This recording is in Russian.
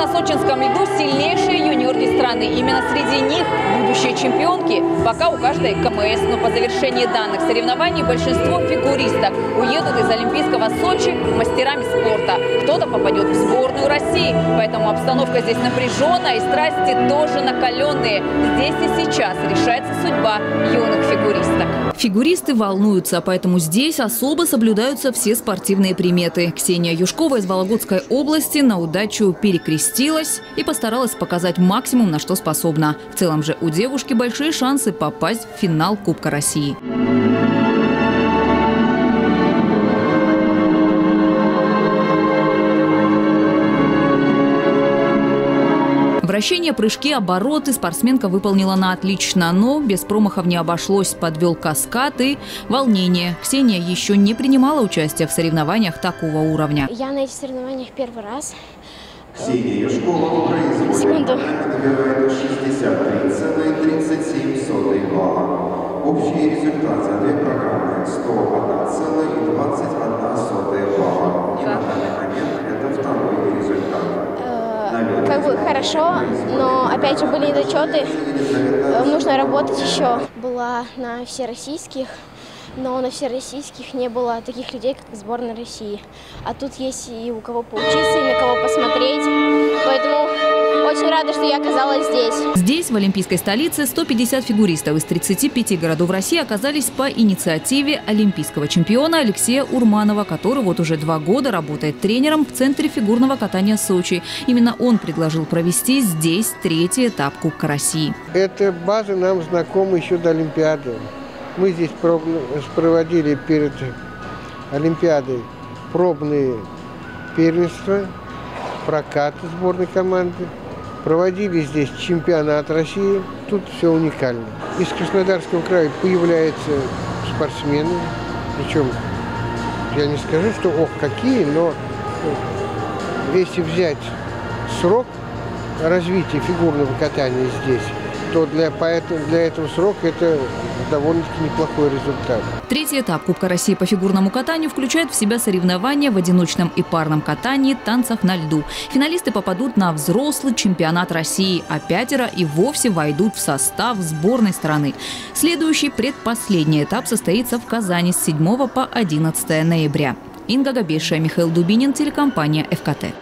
на сочинском льду сильнейшие юниорки страны. Именно среди них будущие чемпионки. Пока у каждой КМС, но по завершении данных соревнований большинство фигуристок уедут из Олимпийского Сочи мастерами спорта. Кто-то попадет в сборную России. Поэтому обстановка здесь напряженная и страсти тоже накаленные. Здесь и сейчас решается судьба юных фигуристок. Фигуристы волнуются, поэтому здесь особо соблюдаются все спортивные приметы. Ксения Юшкова из Вологодской области на удачу перекрестилась и постаралась показать максимум, на что способна. В целом же у девушки большие шансы попасть в финал Кубка России. Вращение, прыжки, обороты спортсменка выполнила на отлично, но без промахов не обошлось. Подвел каскад и волнение. Ксения еще не принимала участие в соревнованиях такого уровня. Я на этих соревнованиях первый раз. Ксения Юшкова производит Секунду. набирает 63,37 балла. Общий результат за две программы 101,21 балла. И на данный момент это второй результат. Э, Как бы хорошо, но опять же были недочеты. Нужно работать еще. Была на всероссийских, но на всероссийских не было таких людей, как сборная России. А тут есть и у кого поучиться, и на кого посмотреть. Поэтому очень рада, что я оказалась здесь. Здесь, в Олимпийской столице, 150 фигуристов из 35 городов России оказались по инициативе олимпийского чемпиона Алексея Урманова, который вот уже два года работает тренером в Центре фигурного катания Сочи. Именно он предложил провести здесь третий этап Кубка России. Эта база нам знакома еще до Олимпиады. Мы здесь проводили перед Олимпиадой пробные первенства, прокат сборной команды. Проводили здесь чемпионат России. Тут все уникально. Из Краснодарского края появляются спортсмены. Причем, я не скажу, что ох, какие, но э, если взять срок развития фигурного катания здесь, то для, поэтому, для этого срока это довольно-таки неплохой результат. Третий этап Кубка России по фигурному катанию включает в себя соревнования в одиночном и парном катании, танцах на льду. Финалисты попадут на взрослый чемпионат России, а пятеро и вовсе войдут в состав сборной страны. Следующий, предпоследний этап состоится в Казани с 7 по 11 ноября. Инга Габеша, Михаил Дубинин, телекомпания «ФКТ».